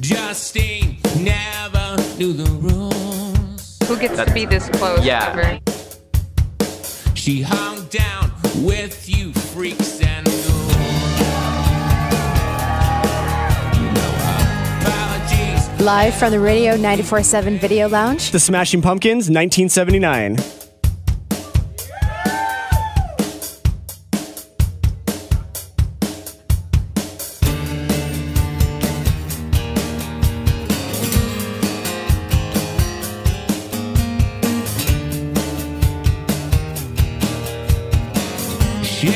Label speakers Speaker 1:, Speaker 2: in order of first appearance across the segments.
Speaker 1: Justine never knew the rules.
Speaker 2: Who gets to be this close
Speaker 3: Yeah.
Speaker 2: ever?
Speaker 1: She hung down with you freaks and ghouls.
Speaker 4: Live from the Radio 94.7 Video Lounge.
Speaker 5: The Smashing Pumpkins, 1979.
Speaker 1: Cool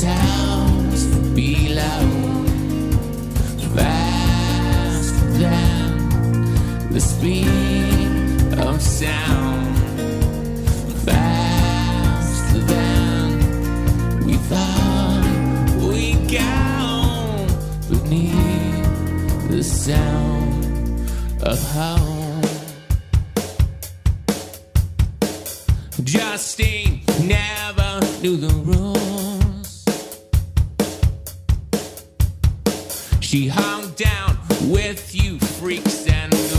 Speaker 1: towns below. Faster than the speed of sound. Faster than we thought we'd go beneath the sound of home. Justine never knew the rules. She hung down with you freaks and